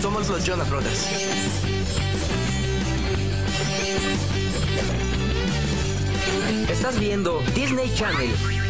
Somos los Jonas Brothers. Estás viendo Disney Channel.